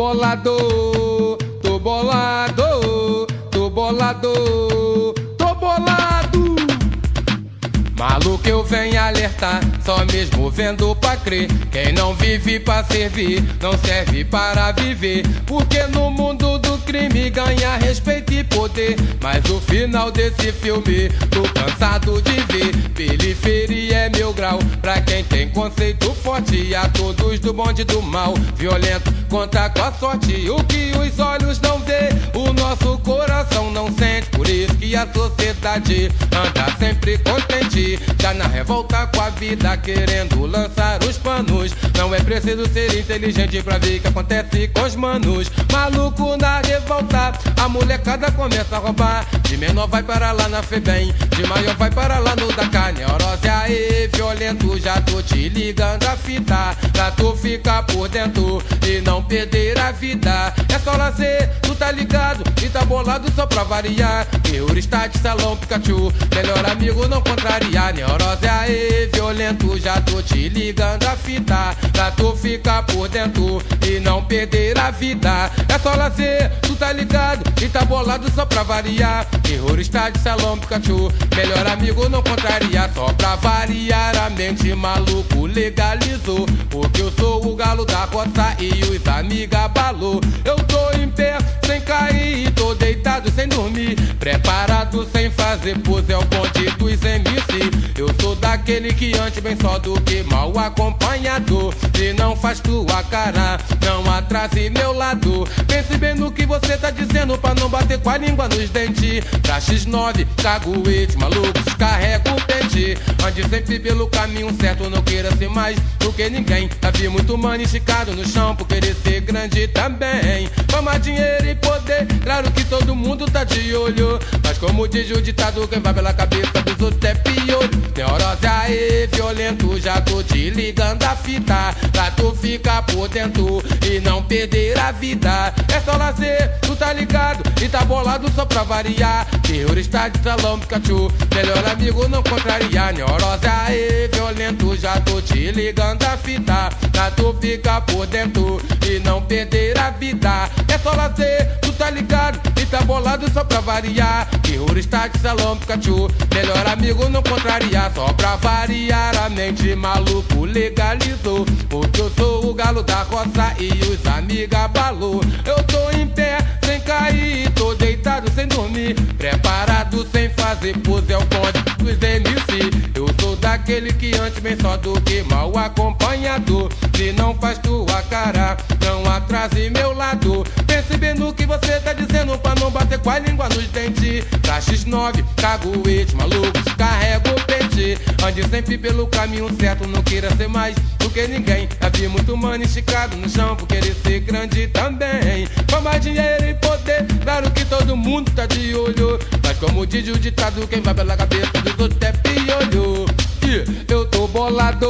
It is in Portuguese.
bolado, tô bolado, tô bolado, tô bolado. Maluco, eu venho alertar, só mesmo vendo pra crer. Quem não vive pra servir, não serve para viver. Porque no mundo do crime ganha respeito e poder. Mas o final desse filme, tô cansado de ver. Periferia é meu grau, pra quem tem conceito forte. A todos do bonde do mal, violento, conta com a sorte. O que os olhos não vê, o nosso coração não sente. Por isso que a sociedade anda sempre contente. Já na revolta com a vida, querendo lançar os panos. Não é preciso ser inteligente pra ver o que acontece com os manos. Maluco na revolta, a molecada começa a roubar. De menor vai para lá na Febem, de maior vai para lá no Dakar. Neurose aí, violento, já tô te ligando a fita. Pra tu ficar por dentro e não perder a vida. É só lazer, tu tá ligado e tá bolado só pra variar. Eurostat, salão, Pikachu, melhor amigo não contrariar. Neurose aí, violento, já tô te ligando a fita. Pra tu ficar por dentro e não perder a vida. É só lazer, tu tá ligado e tá bolado só pra variar. Terrorista de salão, Pikachu, melhor amigo não contrariar. Só pra variar, a mente maluco legalizou. Porque eu sou o galo da costa e os amiga balou. Eu tô em pé, sem cair, tô deitado sem dormir. Preparado sem fazer pose, é o bonde dos MC. Eu sou daquele que antes bem só do que mal acompanhado. Se não faz tua cara, não atrase meu lado. Pense bem no que você tá dizendo pra não bater com a língua nos dentes. Pra X9, caguete, maluco, descarrega o pente. Ande sempre pelo caminho certo, não queira ser mais do que ninguém. Já vi muito mano esticado no chão por querer ser grande também. Fama, dinheiro e poder, claro que todo mundo tá de olho. Como diz o ditado, quem vai pela cabeça dos outros é piolho. Neurose aí, violento, já tô te ligando a fita. Pra tu ficar por dentro e não perder a vida. É só lazer, tu tá ligado e tá bolado só pra variar. Terrorista de salão, Pikachu, melhor amigo não contrariar. Neurose aí, violento, já tô te ligando a fita. Pra tu ficar por dentro e não perder a vida. É só lazer, só pra variar. Terrorista de salão, Pikachu, melhor amigo não contrariar. Só pra variar, a mente maluco legalizou. Porque eu sou o galo da roça e os amiga balou. Eu tô em pé, sem cair, tô deitado sem dormir. Preparado sem fazer pose, é o bonde dos MC. Eu sou daquele que antes bem só do que mal acompanhado. Se não faz tua cara, não atrase meu lado. No que você tá dizendo pra não bater com a língua nos dentes. Pra X9, caguete, maluco, descarrega o pente. Ande sempre pelo caminho certo, não queira ser mais do que ninguém. Já vi muito mano esticado no chão por querer ser grande também. Fama, dinheiro e poder, claro que todo mundo tá de olho. Mas como diz o ditado, quem vai pela cabeça dos outros é piolho. E eu tô bolado,